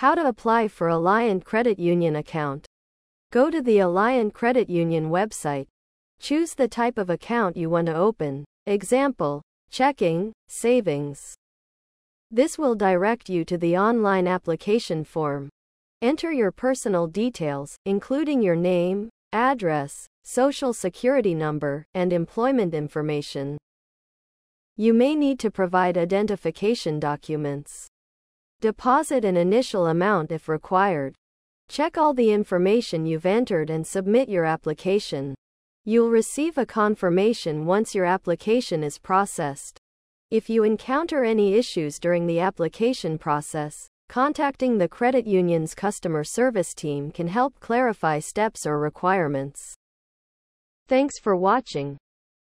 How to apply for Alliant Credit Union account. Go to the Alliant Credit Union website. Choose the type of account you want to open. Example, checking, savings. This will direct you to the online application form. Enter your personal details, including your name, address, social security number, and employment information. You may need to provide identification documents. Deposit an initial amount if required. Check all the information you've entered and submit your application. You'll receive a confirmation once your application is processed. If you encounter any issues during the application process, contacting the credit union's customer service team can help clarify steps or requirements. Thanks for watching.